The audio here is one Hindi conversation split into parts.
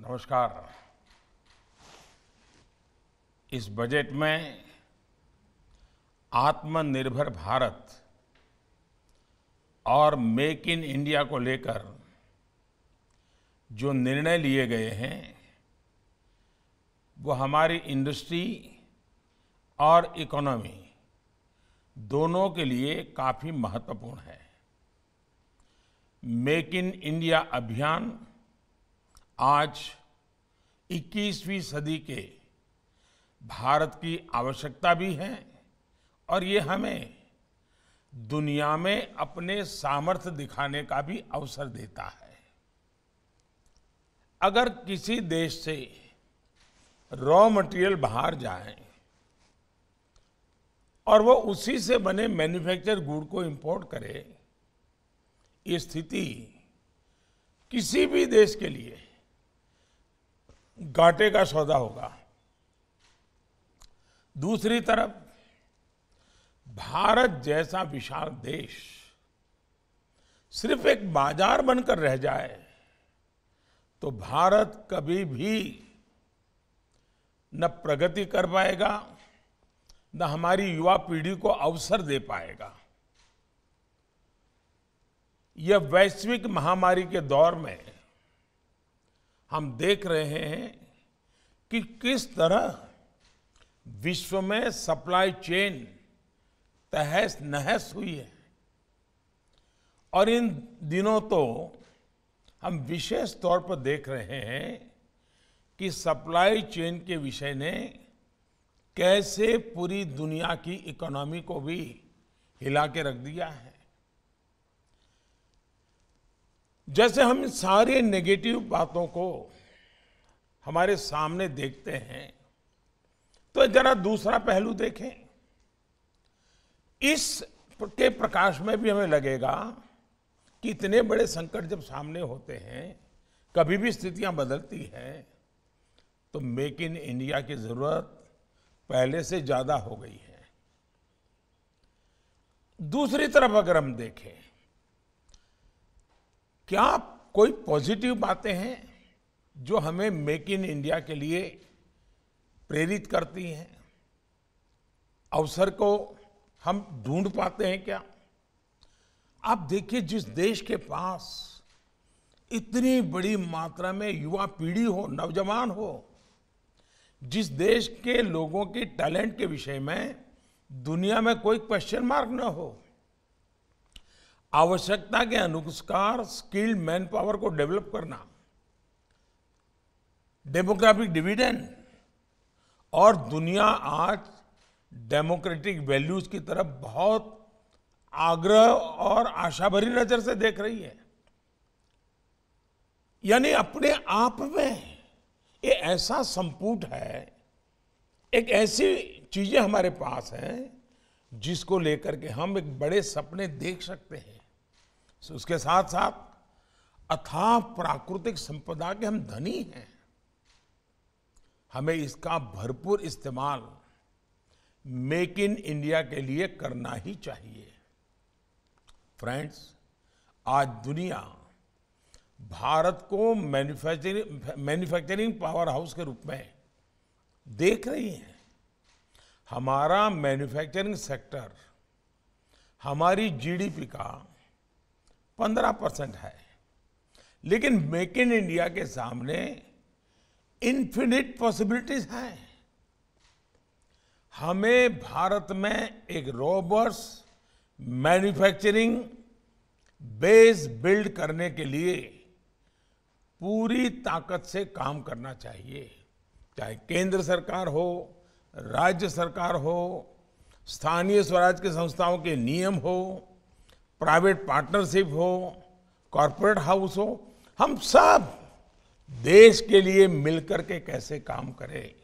नमस्कार। इस बजट में आत्मनिर्भर भारत और मेक इन इंडिया को लेकर जो निर्णय लिए गए हैं, वो हमारी इंडस्ट्री और इकोनॉमी दोनों के लिए काफ़ी महत्वपूर्ण है। मेक इन इंडिया अभियान आज 21वीं सदी के भारत की आवश्यकता भी है और ये हमें दुनिया में अपने सामर्थ्य दिखाने का भी अवसर देता है। अगर किसी देश से रॉ मटेरियल बाहर जाए और वो उसी से बने मैन्युफैक्चर गुड को इंपोर्ट करे, ये स्थिति किसी भी देश के लिए घाटे का सौदा होगा। दूसरी तरफ़, भारत जैसा विशाल देश सिर्फ़ एक बाज़ार बनकर रह जाए तो भारत कभी भी न प्रगति कर पाएगा, न हमारी युवा पीढ़ी को अवसर दे पाएगा। यह वैश्विक महामारी के दौर में हम देख रहे हैं कि किस तरह विश्व में सप्लाई चेन तहस नहस हुई है। और इन दिनों तो हम विशेष तौर पर देख रहे हैं कि सप्लाई चेन के विषय ने कैसे पूरी दुनिया की इकोनॉमी को भी हिला के रख दिया है। जैसे हम सारे नेगेटिव बातों को हमारे सामने देखते हैं तो जरा दूसरा पहलू देखें। इस के प्रकाश में भी हमें लगेगा कि इतने बड़े संकट जब सामने होते हैं, कभी भी स्थितियाँ बदलती हैं तो मेक इन इंडिया की ज़रूरत पहले से ज़्यादा हो गई है। दूसरी तरफ़ अगर हम देखें क्या कोई पॉजिटिव बातें हैं जो हमें मेक इन इंडिया के लिए प्रेरित करती हैं? अवसर को हम ढूंढ पाते हैं क्या? आप देखिए, जिस देश के पास इतनी बड़ी मात्रा में युवा पीढ़ी हो, नौजवान हो, जिस देश के लोगों की टैलेंट के विषय में दुनिया में कोई क्वेश्चन मार्क न हो आवश्यकता के अनुसार स्किल्ड मैन पावर को डेवलप करना, डेमोग्राफिक डिविडेंड, और दुनिया आज डेमोक्रेटिक वैल्यूज़ की तरफ़ बहुत आग्रह और आशा भरी नज़र से देख रही है। यानी अपने आप में ये ऐसा संपुट है, एक ऐसी चीज़ें हमारे पास हैं जिसको लेकर के हम एक बड़े सपने देख सकते हैं। उसके साथ साथ अथाह प्राकृतिक संपदा के हम धनी हैं। हमें इसका भरपूर इस्तेमाल मेक इन इंडिया के लिए करना ही चाहिए। फ्रेंड्स आज दुनिया भारत को मैन्युफैक्चरिंग मैन्युफैक्चरिंग पावर हाउस के रूप में देख रही है। हमारा मैन्युफैक्चरिंग सेक्टर हमारी जीडीपी का 15 परसेंट है। लेकिन मेक इन इंडिया के सामने इन्फिनिट पॉसिबिलिटीज हैं। हमें भारत में एक रोबर्स मैन्युफैक्चरिंग बेस बिल्ड करने के लिए पूरी ताकत से काम करना चाहिए। चाहे केंद्र सरकार हो, राज्य सरकार हो, स्थानीय स्वराज की संस्थाओं के नियम हो प्राइवेट पार्टनरशिप हो, कॉरपोरेट हाउस हो, हम सब देश के लिए मिलकर के कैसे काम करें?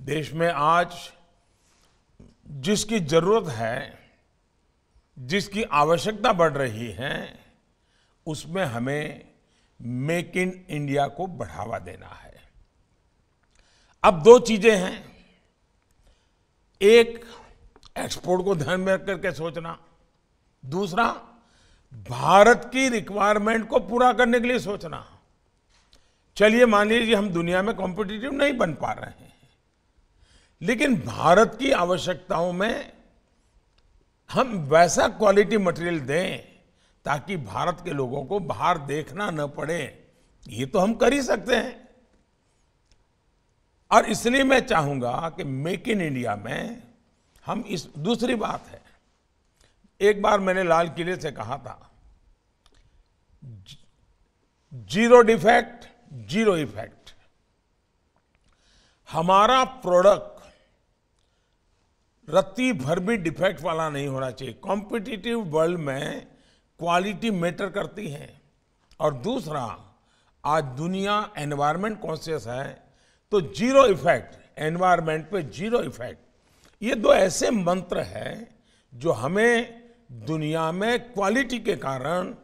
देश में आज जिसकी ज़रूरत है, जिसकी आवश्यकता बढ़ रही है, उसमें हमें मेक इन इंडिया को बढ़ावा देना है। अब दो चीज़ें हैं। एक, एक्सपोर्ट को ध्यान में रख करके सोचना। दूसरा, भारत की रिक्वायरमेंट को पूरा करने के लिए सोचना। चलिए मान लीजिए हम दुनिया में कॉम्पिटिटिव नहीं बन पा रहे हैं। लेकिन भारत की आवश्यकताओं में हम वैसा क्वालिटी मटेरियल दें ताकि भारत के लोगों को बाहर देखना न पड़े। ये तो हम कर ही सकते हैं। और इसलिए मैं चाहूँगा कि मेक इन इंडिया में हम इस, दूसरी बात है एक बार मैंने लाल किले से कहा था, ज़ीरो डिफेक्ट, ज़ीरो इफ़ेक्ट। हमारा प्रोडक्ट रत्ती भर भी डिफेक्ट वाला नहीं होना चाहिए। कॉम्पिटिटिव वर्ल्ड में क्वालिटी मैटर करती है। और दूसरा, आज दुनिया एनवायरमेंट कॉन्शियस है तो ज़ीरो इफ़ेक्ट एनवायरमेंट पे ज़ीरो इफ़ेक्ट, ये दो ऐसे मंत्र हैं जो हमें दुनिया में क्वालिटी के कारण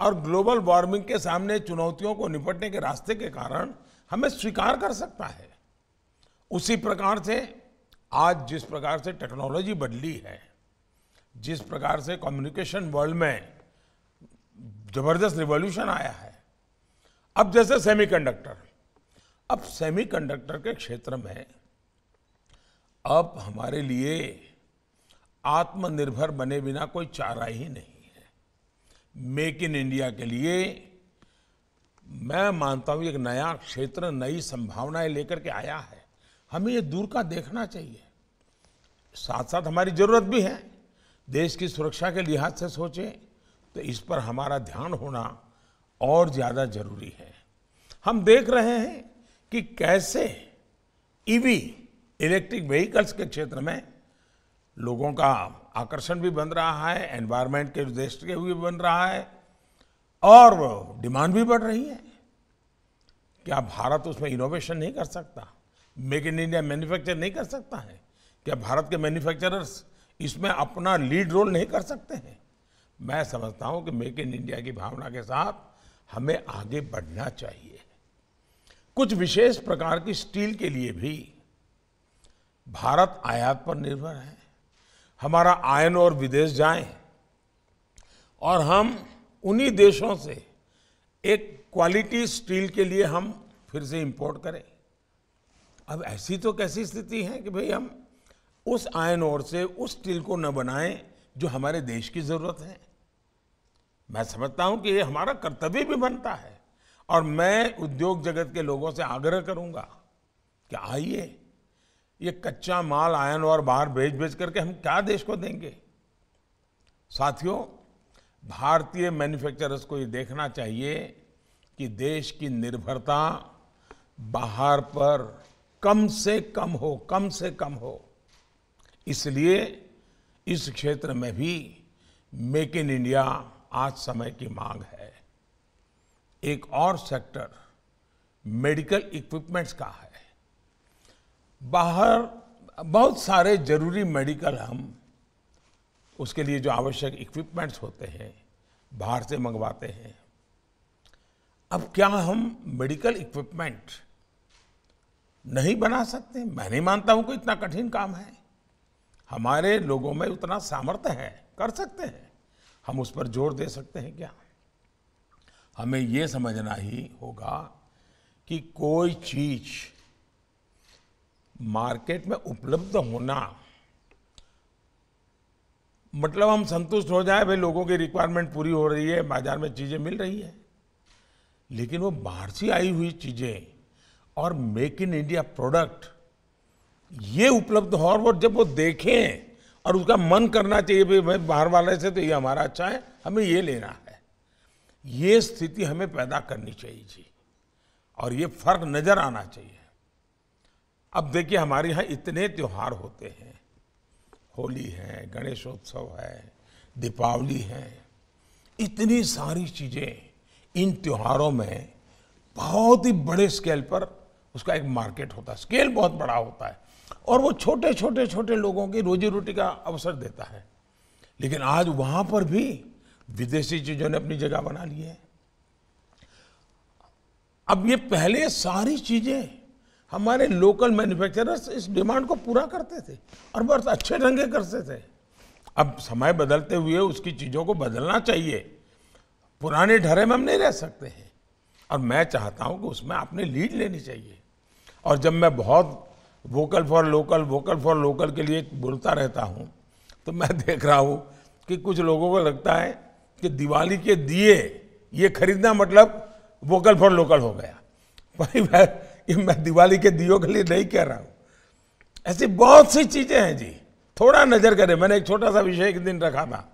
और ग्लोबल वार्मिंग के सामने चुनौतियों को निपटने के रास्ते के कारण हमें स्वीकार कर सकता है। उसी प्रकार से आज जिस प्रकार से टेक्नोलॉजी बदली है, जिस प्रकार से कम्युनिकेशन वर्ल्ड में ज़बरदस्त रिवॉल्यूशन आया है, अब जैसे सेमीकंडक्टर अब सेमीकंडक्टर के क्षेत्र में अब हमारे लिए आत्मनिर्भर बने बिना कोई चारा ही नहीं है। मेक इन इंडिया के लिए मैं मानता हूँ एक नया क्षेत्र, नई संभावनाएँ लेकर के आया है। हमें ये दूर का देखना चाहिए। साथ साथ हमारी ज़रूरत भी है। देश की सुरक्षा के लिहाज से सोचें तो इस पर हमारा ध्यान होना और ज़्यादा ज़रूरी है। हम देख रहे हैं कि कैसे ईवी इलेक्ट्रिक व्हीकल्स के क्षेत्र में लोगों का आकर्षण भी बन रहा है एनवायरनमेंट के दृष्टि भी बन रहा है, और डिमांड भी बढ़ रही है। क्या भारत उसमें इनोवेशन नहीं कर सकता? मेक इन इंडिया मैन्युफैक्चर नहीं कर सकता है? क्या भारत के मैन्युफैक्चरर्स इसमें अपना लीड रोल नहीं कर सकते हैं? मैं समझता हूँ कि मेक इन इंडिया की भावना के साथ हमें आगे बढ़ना चाहिए। कुछ विशेष प्रकार की स्टील के लिए भी भारत आयात पर निर्भर है। हमारा आयन और विदेश जाए। और हम उन्हीं देशों से एक क्वालिटी स्टील के लिए हम फिर से इंपोर्ट करें। अब ऐसी तो कैसी स्थिति है कि भाई हम उस आयन और से उस स्टील को न बनाएँ जो हमारे देश की ज़रूरत है। मैं समझता हूँ कि ये हमारा कर्तव्य भी बनता है। और मैं उद्योग जगत के लोगों से आग्रह करूँगा कि आइए ये कच्चा माल आयन और बाहर बेच बेच करके हम क्या देश को देंगे? साथियों, भारतीय मैन्युफैक्चरर्स को ये देखना चाहिए कि देश की निर्भरता बाहर पर कम से कम हो, कम से कम हो। इसलिए इस क्षेत्र में भी मेक इन इंडिया आज समय की मांग है। एक और सेक्टर, मेडिकल इक्विपमेंट्स का है। बाहर बहुत सारे ज़रूरी मेडिकल हम उसके लिए जो आवश्यक इक्विपमेंट्स होते हैं, बाहर से मंगवाते हैं। अब क्या हम मेडिकल इक्विपमेंट नहीं बना सकते? मैं नहीं मानता हूँ कि इतना कठिन काम है। हमारे लोगों में उतना सामर्थ्य है, कर सकते हैं। हम उस पर ज़ोर दे सकते हैं क्या? हमें ये समझना ही होगा कि कोई चीज़ मार्केट में उपलब्ध होना। मतलब हम संतुष्ट हो जाए, भाई लोगों की रिक्वायरमेंट पूरी हो रही है, बाज़ार में चीज़ें मिल रही है। लेकिन वो बाहर से आई हुई चीज़ें और मेक इन इंडिया प्रोडक्ट ये उपलब्ध हो और वो जब वो देखें और उसका मन करना चाहिए, भाई भाई बाहर वाले से तो ये हमारा अच्छा है, हमें ये लेना है। ये स्थिति हमें पैदा करनी चाहिए जी। और ये फ़र्क नज़र आना चाहिए। अब देखिए, हमारे यहाँ इतने त्योहार होते हैं। होली है, गणेशोत्सव है, दीपावली है। इतनी सारी चीज़ें इन त्योहारों में बहुत ही बड़े स्केल पर उसका एक मार्केट होता है। स्केल बहुत बड़ा होता है और वो छोटे छोटे छोटे लोगों की रोजी रोटी का अवसर देता है। लेकिन आज वहाँ पर भी विदेशी चीज़ों ने अपनी जगह बना ली है। अब ये पहले सारी चीज़ें हमारे लोकल मैन्युफैक्चरर्स इस डिमांड को पूरा करते थे और बहुत अच्छे ढंग से करते थे। अब समय बदलते हुए उसकी चीज़ों को बदलना चाहिए। पुराने ढरे में हम नहीं रह सकते हैं। और मैं चाहता हूँ कि उसमें आपने लीड लेनी चाहिए। और जब मैं बहुत vocal for local vocal for local के लिए बोलता रहता हूँ तो मैं देख रहा हूँ कि कुछ लोगों को लगता है कि दिवाली के दिए, ये खरीदना मतलब वोकल फॉर लोकल हो गया। भाई ये मैं दिवाली के दियो के लिए नहीं कह रहा हूँ। ऐसी बहुत सी चीज़ें हैं जी। थोड़ा नज़र करें। मैंने एक छोटा सा विषय एक दिन रखा था।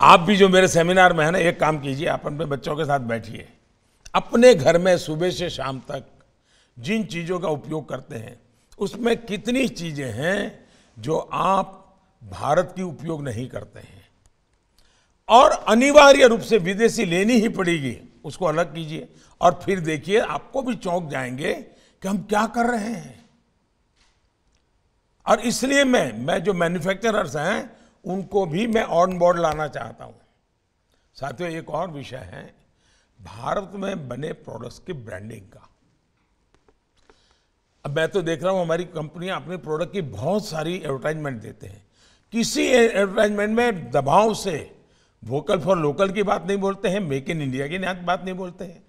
आप भी जो मेरे सेमिनार में है ना, एक काम कीजिए, आप अपने बच्चों के साथ बैठिए। अपने घर में सुबह से शाम तक जिन चीज़ों का उपयोग करते हैं, उसमें कितनी चीज़ें हैं जो आप भारत की उपयोग नहीं करते हैं? और अनिवार्य रूप से विदेशी लेनी ही पड़ेगी, उसको अलग कीजिए। और फिर देखिए, आपको भी चौंक जाएँगे कि हम क्या कर रहे हैं। और इसलिए मैं मैं जो मैन्युफैक्चरर्स हैं, उनको भी मैं ऑन बोर्ड लाना चाहता हूँ। साथियों, एक और विषय है, भारत में बने प्रोडक्ट्स की ब्रांडिंग का। अब मैं तो देख रहा हूँ, हमारी कंपनियाँ अपने प्रोडक्ट की बहुत सारी एडवर्टाइजमेंट देते हैं। किसी एडवर्टाइजमेंट में दबाव से वोकल फॉर लोकल की बात नहीं बोलते हैं मेक इन इंडिया की बात नहीं बोलते हैं।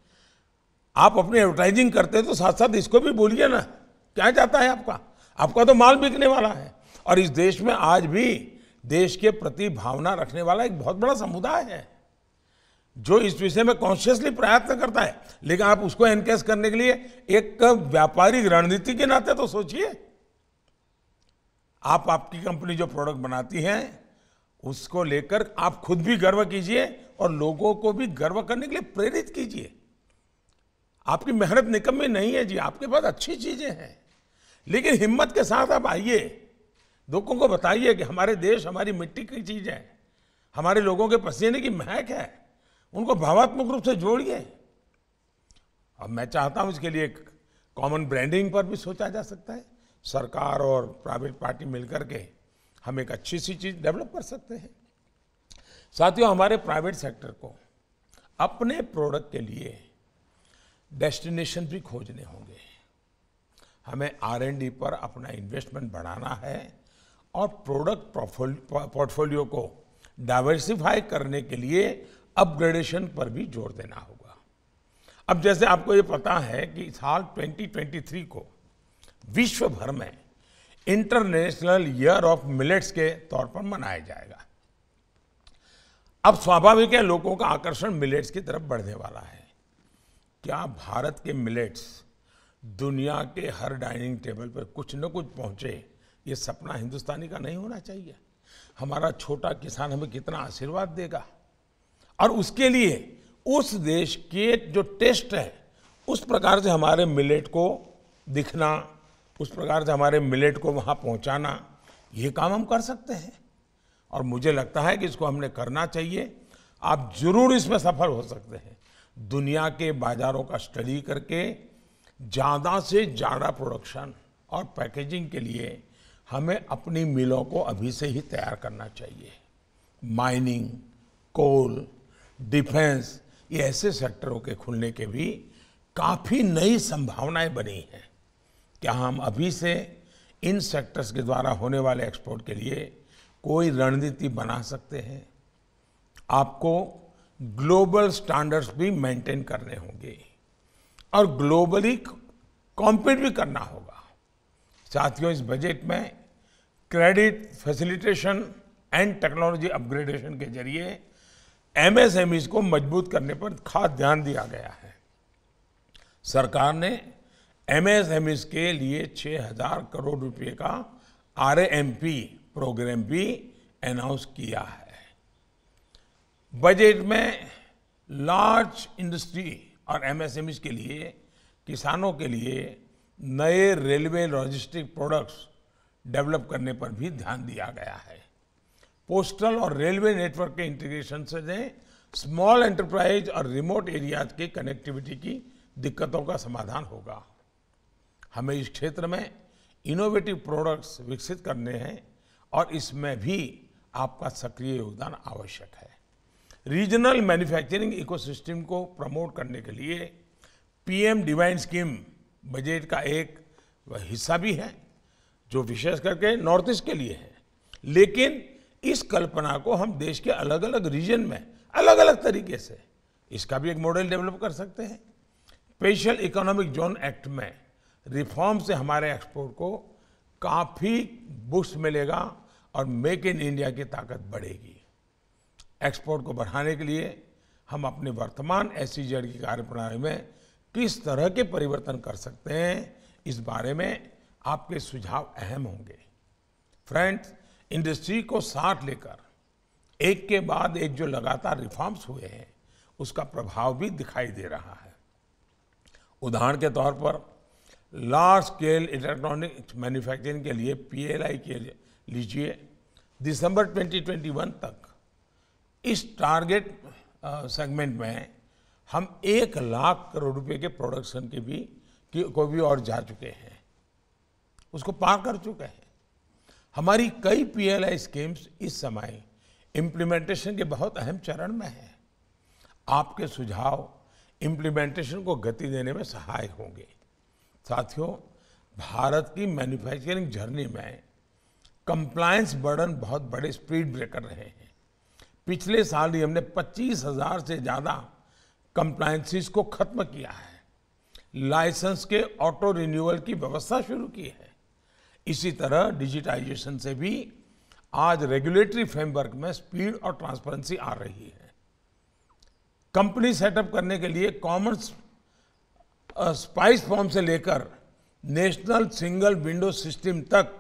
आप अपनी एडवर्टाइजिंग करते हैं तो साथ साथ इसको भी बोलिए ना। क्या चाहता है आपका? आपका तो माल बिकने वाला है। और इस देश में आज भी देश के प्रति भावना रखने वाला एक बहुत बड़ा समुदाय है, जो इस विषय में कॉन्शियसली प्रयत्न करता है। लेकिन आप उसको एनकेस करने के लिए एक व्यापारिक रणनीति के नाते तो सोचिए। आप आपकी कंपनी जो प्रोडक्ट बनाती है, उसको लेकर आप खुद भी गर्व कीजिए और लोगों को भी गर्व करने के लिए प्रेरित कीजिए। आपकी मेहनत निकम्मी नहीं है जी, आपके पास अच्छी चीज़ें हैं। लेकिन हिम्मत के साथ आप आइए, लोगों को बताइए कि हमारे देश, हमारी मिट्टी की चीज़ है। हमारे लोगों के पसीने की महक है, उनको भावात्मक रूप से जोड़िए। अब मैं चाहता हूँ इसके लिए एक कॉमन ब्रांडिंग पर भी सोचा जा सकता है। सरकार और प्राइवेट पार्टी मिलकर के हम एक अच्छी सी चीज़ डेवलप कर सकते हैं। साथियों, हमारे प्राइवेट सेक्टर को अपने प्रोडक्ट के लिए डेस्टिनेशन भी खोजने होंगे। हमें आर एंड डी पर अपना इन्वेस्टमेंट बढ़ाना है और प्रोडक्ट पोर्टफोलियो को डाइवर्सिफाई करने के लिए अपग्रेडेशन पर भी ज़ोर देना होगा। अब जैसे आपको ये पता है कि साल 2023 को विश्व भर में इंटरनेशनल ईयर ऑफ़ मिलेट्स के तौर पर मनाया जाएगा। अब स्वाभाविक है लोगों का आकर्षण मिलेट्स की तरफ़ बढ़ने वाला है। क्या भारत के मिलेट्स दुनिया के हर डाइनिंग टेबल पर कुछ न कुछ पहुँचे, ये सपना हिंदुस्तानी का नहीं होना चाहिए। हमारा छोटा किसान हमें कितना आशीर्वाद देगा? और उसके लिए उस देश के जो टेस्ट है, उस प्रकार से हमारे मिलेट को दिखना, उस प्रकार से हमारे मिलेट को वहाँ पहुँचाना, ये काम हम कर सकते हैं। और मुझे लगता है कि इसको हमने करना चाहिए। आप ज़रूर इसमें सफल हो सकते हैं। दुनिया के बाजारों का स्टडी करके ज़्यादा से ज़्यादा प्रोडक्शन और पैकेजिंग के लिए हमें अपनी मिलों को अभी से ही तैयार करना चाहिए। माइनिंग कोल डिफेंस ये ऐसे सेक्टरों के खुलने के भी काफ़ी नई संभावनाएँ बनी हैं। क्या हम अभी से इन सेक्टर्स के द्वारा होने वाले एक्सपोर्ट के लिए कोई रणनीति बना सकते हैं? आपको ग्लोबल स्टैंडर्ड्स भी मेंटेन करने होंगे और ग्लोबली कॉम्पीट भी करना होगा। साथियों, इस बजट में credit, facilitation and technology upgradation के ज़रिए एमएसएमई को मज़बूत करने पर खास ध्यान दिया गया है। सरकार ने एमएसएमई के लिए 6000 करोड़ रुपए का आरएएमपी प्रोग्राम भी अनाउंस किया है। बजट में लार्ज इंडस्ट्री और एमएसएमई के लिए, किसानों के लिए नए रेलवे लॉजिस्टिक प्रोडक्ट्स डेवलप करने पर भी ध्यान दिया गया है। पोस्टल और रेलवे नेटवर्क के इंटीग्रेशन से स्मॉल एंटरप्राइज और रिमोट एरियाज़ के कनेक्टिविटी की दिक्कतों का समाधान होगा। हमें इस क्षेत्र में इनोवेटिव प्रोडक्ट्स विकसित करने हैं और इसमें भी आपका सक्रिय योगदान आवश्यक है। रीजनल मैन्युफैक्चरिंग इकोसिस्टम को प्रमोट करने के लिए पीएम डिवाइन स्कीम बजट का एक हिस्सा भी है, जो विशेष करके नॉर्थ ईस्ट के लिए है। लेकिन इस कल्पना को हम देश के अलग अलग रीजन में अलग अलग तरीके से इसका भी एक मॉडल डेवलप कर सकते हैं। स्पेशल इकोनॉमिक जोन एक्ट में रिफॉर्म से हमारे एक्सपोर्ट को काफ़ी बूस्ट मिलेगा और मेक इन इंडिया की ताकत बढ़ेगी। एक्सपोर्ट को बढ़ाने के लिए हम अपने वर्तमान एस की कार्यप्रणाली में किस तरह के परिवर्तन कर सकते हैं, इस बारे में आपके सुझाव अहम होंगे। फ्रेंड्स, इंडस्ट्री को साथ लेकर, एक के बाद एक जो लगातार रिफॉर्म्स हुए हैं, उसका प्रभाव भी दिखाई दे रहा है। उदाहरण के तौर पर लार्ज स्केल इलेक्ट्रॉनिक मैन्युफैक्चरिंग के लिए पीएलआई के लीजिए, दिसंबर 2021 तक इस टारगेट सेगमेंट में हम एक लाख करोड़ रुपए के प्रोडक्शन के भी, को भी और जा चुके हैं। उसको पार कर चुके हैं। हमारी कई पीएलआई स्कीम्स इस समय इम्प्लीमेंटेशन के बहुत अहम चरण में हैं। आपके सुझाव इम्प्लीमेंटेशन को गति देने में सहायक होंगे। साथियों, भारत की मैन्युफैक्चरिंग जर्नी में कंप्लायंस बर्डन बहुत बड़े स्पीड ब्रेकर रहे हैं। पिछले साल ही हमने पच्चीस हज़ार से ज़्यादा कंप्लायंसिस को खत्म किया है। लाइसेंस के ऑटो रिन्यूअल की व्यवस्था शुरू की है। इसी तरह डिजिटाइजेशन से भी आज रेगुलेटरी फ्रेमवर्क में स्पीड और ट्रांसपेरेंसी आ रही है। कंपनी सेटअप करने के लिए कॉमन स्पाइस फॉर्म से लेकर नेशनल सिंगल विंडो सिस्टम तक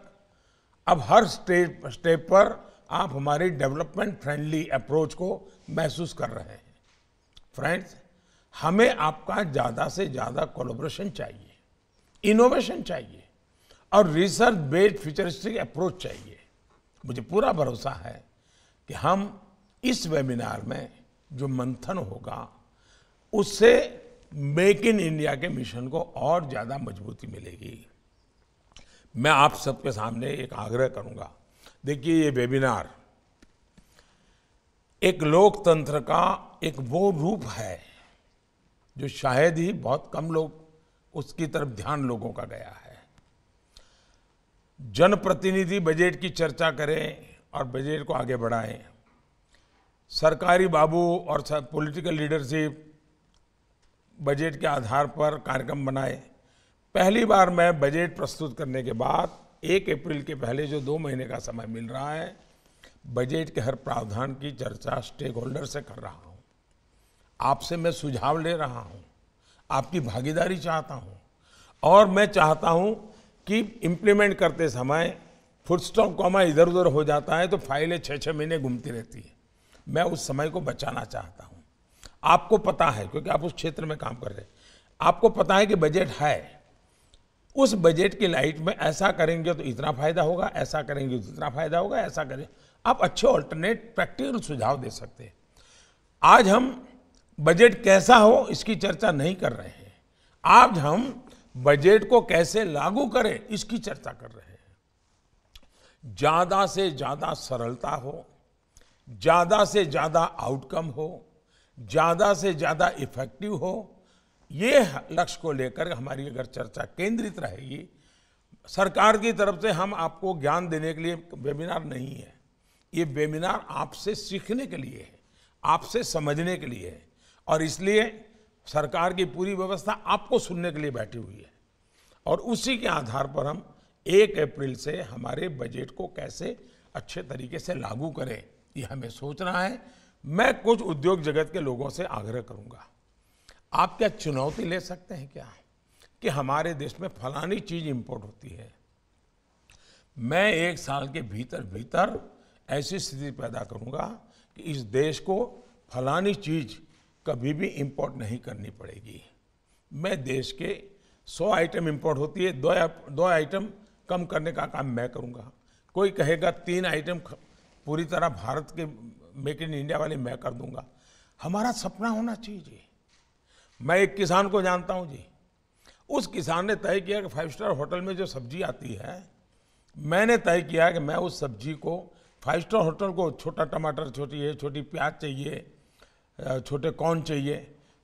अब हर स्टेप स्टेप पर आप हमारी डेवलपमेंट फ्रेंडली अप्रोच को महसूस कर रहे हैं। फ्रेंड्स हमें आपका ज़्यादा से ज़्यादा कोलोब्रेशन चाहिए इनोवेशन चाहिए और रिसर्च बेस्ड फ्यूचरिस्टिक अप्रोच चाहिए। मुझे पूरा भरोसा है कि हम इस वेबिनार में जो मंथन होगा, उससे मेक इन इंडिया के मिशन को और ज़्यादा मजबूती मिलेगी। मैं आप सबके सामने एक आग्रह करूँगा देखिए ये वेबिनार एक लोकतंत्र का एक वो रूप है जो शायद ही बहुत कम लोग उसकी तरफ़ ध्यान लोगों का गया है। जनप्रतिनिधि बजट की चर्चा करें और बजट को आगे बढ़ाएँ। सरकारी बाबू और पॉलिटिकल लीडरशिप बजट के आधार पर कार्यक्रम बनाए। पहली बार मैं बजट प्रस्तुत करने के बाद एक अप्रैल के पहले जो दो महीने का समय मिल रहा है, बजट के हर प्रावधान की चर्चा स्टेक होल्डर से कर रहा हूँ। आपसे मैं सुझाव ले रहा हूँ, आपकी भागीदारी चाहता हूँ, और मैं चाहता हूँ कि इम्प्लीमेंट करते समय फुट स्टॉप कॉमा इधर उधर हो जाता है तो फाइलें छः छः महीने घूमती रहती है। मैं उस समय को बचाना चाहता हूँ। आपको पता है, क्योंकि आप उस क्षेत्र में काम कर रहे हैं, आपको पता है कि बजट है उस बजट की लाइट में ऐसा करेंगे तो इतना फ़ायदा होगा, ऐसा करेंगे तो इतना फ़ायदा होगा, ऐसा करें। आप अच्छे ऑल्टरनेट प्रैक्टिकल सुझाव दे सकते हैं। आज हम बजट कैसा हो इसकी चर्चा नहीं कर रहे हैं। आज हम बजट को कैसे लागू करें इसकी चर्चा कर रहे हैं। ज़्यादा से ज़्यादा सरलता हो, ज़्यादा से ज़्यादा आउटकम हो, ज़्यादा से ज़्यादा इफ़ेक्टिव हो ये लक्ष्य को लेकर हमारी अगर चर्चा केंद्रित रहेगी, सरकार की तरफ़ से हम आपको ज्ञान देने के लिए वेबिनार नहीं है। ये वेबिनार आपसे सीखने के लिए है, आपसे समझने के लिए है। और इसलिए सरकार की पूरी व्यवस्था आपको सुनने के लिए बैठी हुई है। और उसी के आधार पर हम एक अप्रैल से हमारे बजट को कैसे अच्छे तरीके से लागू करें, ये हमें सोचना है। मैं कुछ उद्योग जगत के लोगों से आग्रह करूँगा। आप क्या चुनौती ले सकते हैं क्या? कि हमारे देश में फलानी चीज़ इंपोर्ट होती है। मैं एक साल के भीतर भीतर ऐसी स्थिति पैदा करूँगा कि इस देश को फलानी चीज़ कभी भी इंपोर्ट नहीं करनी पड़ेगी। मैं देश के 100 आइटम इंपोर्ट होती है, दो दो आइटम कम करने का काम मैं करूँगा। कोई कहेगा, तीन आइटम पूरी तरह भारत के मेक इन इंडिया वाले मैं कर दूँगा। हमारा सपना होना चाहिए। मैं एक किसान को जानता हूँ जी। उस किसान ने तय किया कि फाइव स्टार होटल में जो सब्ज़ी आती है, मैंने तय किया कि मैं उस सब्ज़ी को फाइव स्टार होटल को छोटा टमाटर, छोटी है छोटी प्याज चाहिए छोटे कौन चाहिए।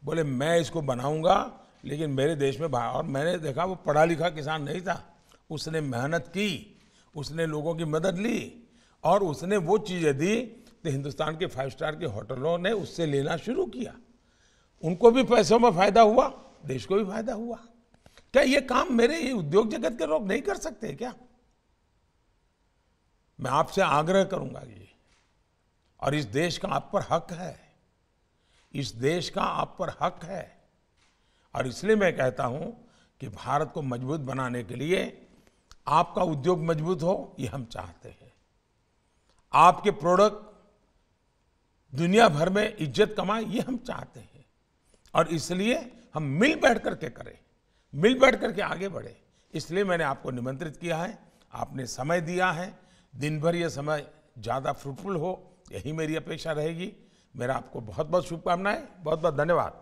बोले, मैं इसको बनाऊँगा, लेकिन मेरे देश में और मैंने देखा वो पढ़ा लिखा किसान नहीं था। उसने मेहनत की, उसने लोगों की मदद ली, और उसने वो चीज़ें दी तो हिंदुस्तान के फाइव स्टार के होटलों ने उससे लेना शुरू किया। उनको भी पैसों में फ़ायदा हुआ, देश को भी फ़ायदा हुआ। क्या ये काम मेरे ये उद्योग जगत के लोग नहीं कर सकते क्या? मैं आपसे आग्रह करूँगा ये। और इस देश का आप पर हक है। इस देश का आप पर हक है। और इसलिए मैं कहता हूँ कि भारत को मज़बूत बनाने के लिए आपका उद्योग मज़बूत हो, ये हम चाहते हैं। आपके प्रोडक्ट दुनिया भर में इज़्ज़त कमाए, ये हम चाहते हैं। और इसलिए हम मिल बैठ करके करें, मिल बैठ करके आगे बढ़े। इसलिए मैंने आपको निमंत्रित किया है, आपने समय दिया है, दिन भर ये समय ज़्यादा फ्रूटफुल हो, यही मेरी अपेक्षा रहेगी। मेरा आपको बहुत बहुत शुभकामनाएँ बहुत बहुत धन्यवाद।